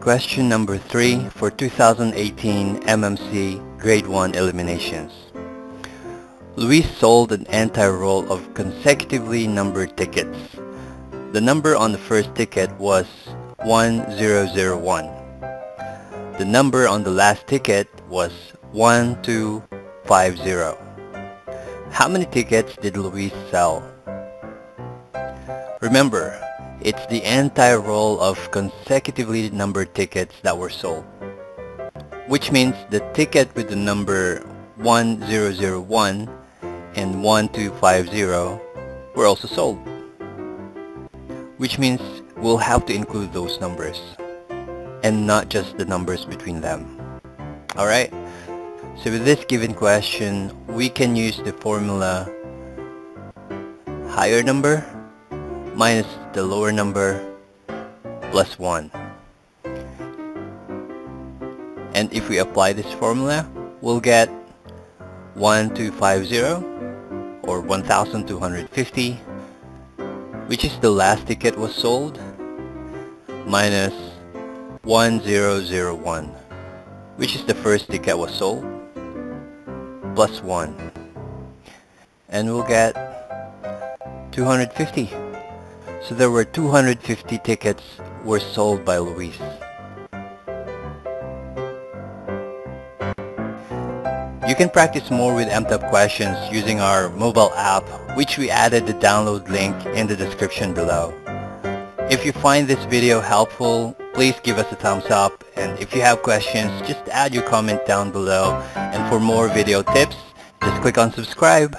Question number 3 for 2018 MMC Grade 1 Eliminations. Luis sold an entire roll of consecutively numbered tickets. The number on the first ticket was 1001. The number on the last ticket was 1250. How many tickets did Luis sell? Remember, it's the entire roll of consecutively numbered tickets that were sold. Which means the ticket with the number 1001 and 1250 were also sold. Which means we'll have to include those numbers and not just the numbers between them. Alright? So with this given question, we can use the formula higher number minus the lower number plus 1. And if we apply this formula, we'll get 1250 or 1250 which is the last ticket was sold minus 1001 which is the first ticket was sold plus 1 and we'll get 250 so there were 250 tickets were sold by Luis. You can practice more with MTAP questions using our mobile app, which we added the download link in the description below. If you find this video helpful, please give us a thumbs up and if you have questions, just add your comment down below and for more video tips, just click on subscribe.